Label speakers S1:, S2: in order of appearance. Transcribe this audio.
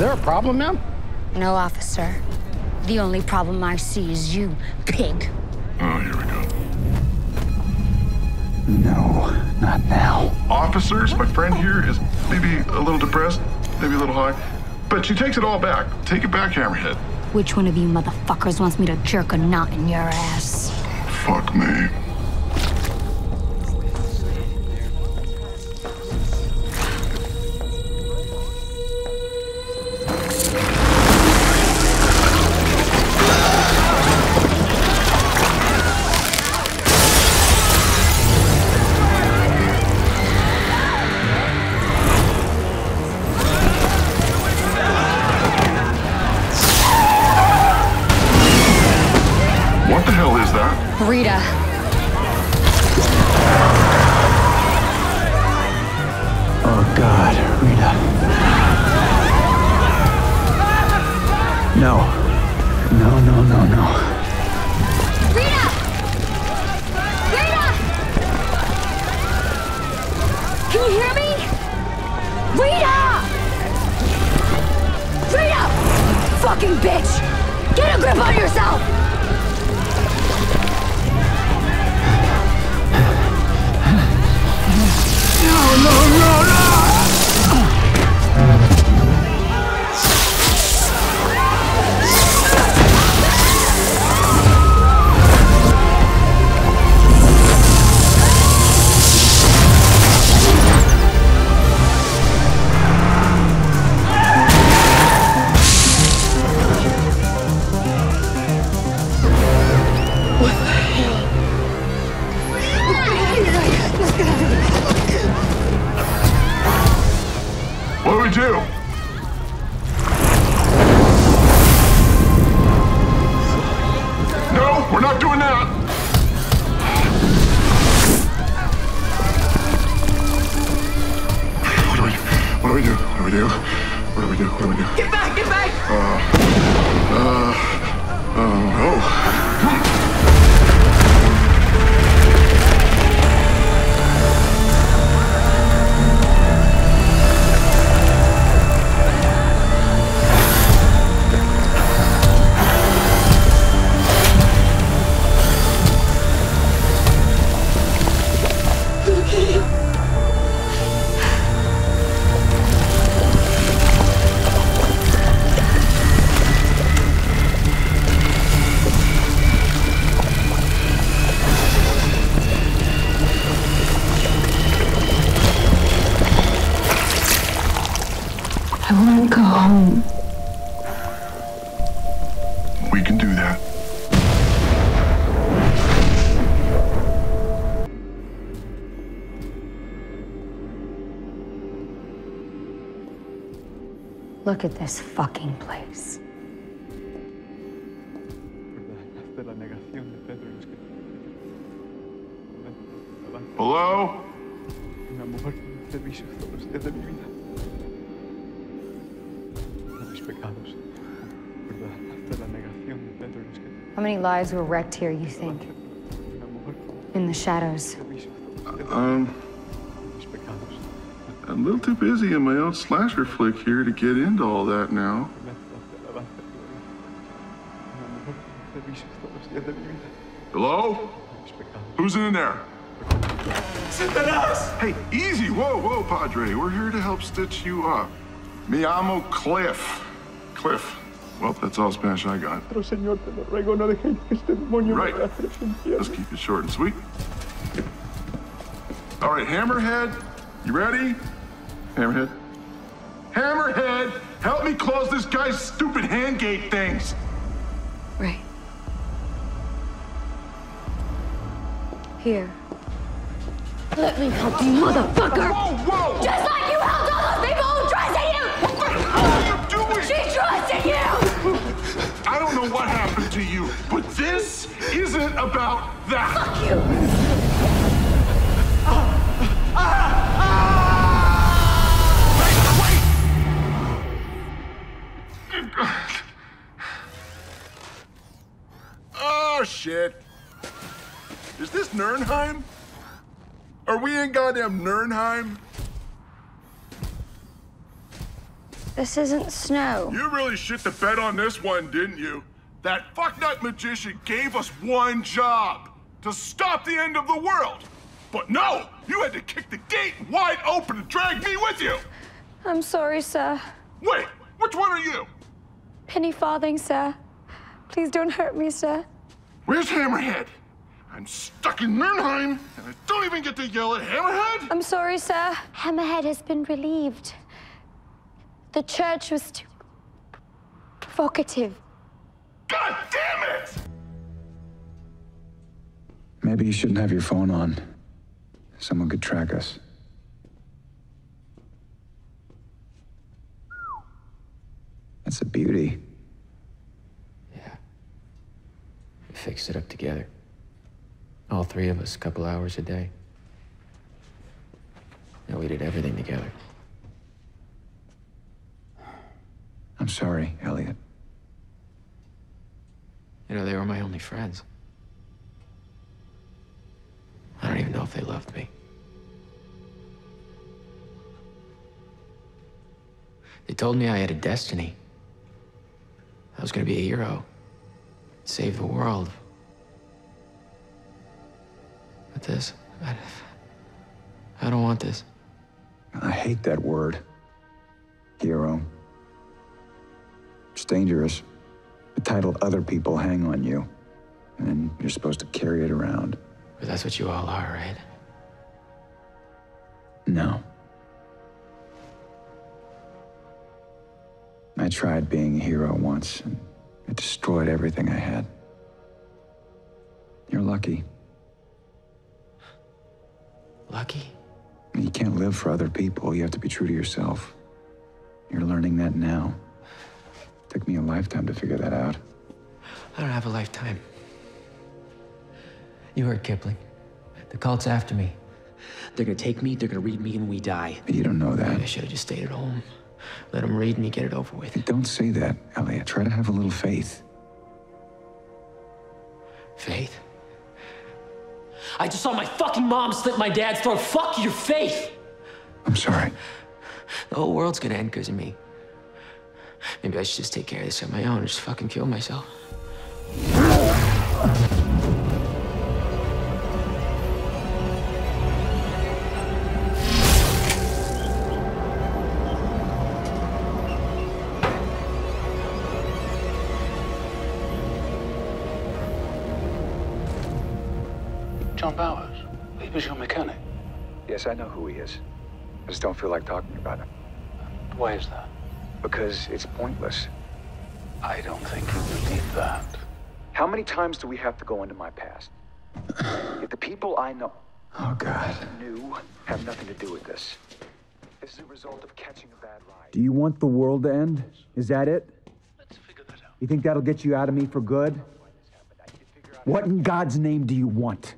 S1: there a problem, ma'am?
S2: No, officer. The only problem I see is you, pig.
S3: Oh, here we go.
S1: No, not now.
S3: Officers, my friend here is maybe a little depressed, maybe a little high, but she takes it all back. Take it back, Hammerhead.
S2: Which one of you motherfuckers wants me to jerk a knot in your ass?
S3: Fuck me.
S2: Rita.
S1: Oh, God, Rita. No. No, no, no, no.
S2: Rita! Rita! Can you hear me? Rita! Rita! Fucking bitch! Get a grip on yourself!
S3: We're not doing that. What do we do? What do we do? What do we do? What do we do? What do we do?
S4: Get back, get back!
S5: Uh, uh, uh, oh. Home.
S3: We can do that.
S2: Look at this fucking place.
S6: de De mis pecados. Perdonaste la negación de Pedro en los que
S2: How many lives were wrecked here, you think? In the shadows.
S6: de servicio todos los días
S3: Um,
S6: de mis pecados.
S3: a little too busy in my own slasher flick here to get into all that now.
S6: Mezclas de alabanza y gloria. Una mujer de servicio todos los días de mi vida.
S3: Hello?
S6: De mis pecados.
S3: Who's in there? Hey, easy. Whoa, whoa, Padre. We're here to help stitch you up. Me amo Cliff. Cliff. Well, that's all Spanish I got.
S6: Pero Señor, te lo ruego, no dejes que este demonio
S3: Right.
S6: me arrastre al infierno.
S3: Let's keep it short and sweet. All right, Hammerhead, you ready? Hammerhead. Hammerhead, help me close this guy's stupid handgate things.
S2: Right. Here. Let me help you, motherfucker!
S3: Whoa, whoa!
S2: Just like you helped all those people
S3: know what happened to you, but this isn't about that.
S2: Fuck you!
S3: Oh, shit. Is this Nurnheim? Are we in goddamn Nurnheim?
S2: This isn't snow.
S3: You really shit the bed on this one, didn't you? That fucknut magician gave us one job to stop the end of the world. But no, you had to kick the gate wide open and drag me with you.
S5: I'm sorry, sir.
S3: Wait, which one are you?
S5: Penny Farthing, sir. Please don't hurt me, sir.
S3: Where's Hammerhead? I'm stuck in Nurnheim, and I don't even get to yell at Hammerhead?
S5: I'm sorry, sir. Hammerhead has been relieved. The church was too provocative.
S3: God damn it!
S1: Maybe you shouldn't have your phone on. Someone could track us. That's a beauty.
S4: Yeah. We fixed it up together. All three of us, a couple hours a day. Yeah, we did everything together.
S1: I'm sorry, Elliot.
S4: You know, they were my only friends. I don't even know if they loved me. They told me I had a destiny. I was gonna be a hero. Save the world. But this, I, I don't want this.
S1: I hate that word. Hero. Dangerous. The title other people hang on you. And then you're supposed to carry it around.
S4: But that's what you all are, right?
S1: No. I tried being a hero once, and it destroyed everything I had. You're lucky.
S4: Lucky?
S1: You can't live for other people. You have to be true to yourself. You're learning that now. Took me a lifetime to figure that out.
S4: I don't have a lifetime. You heard Kipling. The cult's after me. They're gonna take me, they're gonna read me, and we die.
S1: But you don't know that.
S4: I should have just stayed at home. Let them read me, get it over with.
S1: Don't say that, Elliot. Try to have a little faith.
S4: Faith? I just saw my fucking mom slit my dad's throat. Fuck your faith!
S1: I'm sorry.
S4: The whole world's gonna end because of me. Maybe I should just take care of this on my own and just fucking kill myself.
S7: John Bowers. He was your mechanic.
S1: Yes, I know who he is. I just don't feel like talking about him.
S7: Why is that?
S1: Because it's pointless.
S7: I don't think you believe that.
S1: How many times do we have to go into my past? if the people I know oh, God. knew have nothing to do with this. This is a result of catching a bad ride.
S8: Do you want the world to end? Is that it?
S7: Let's figure that out.
S8: You think that'll get you out of me for good? What in God's name do you want?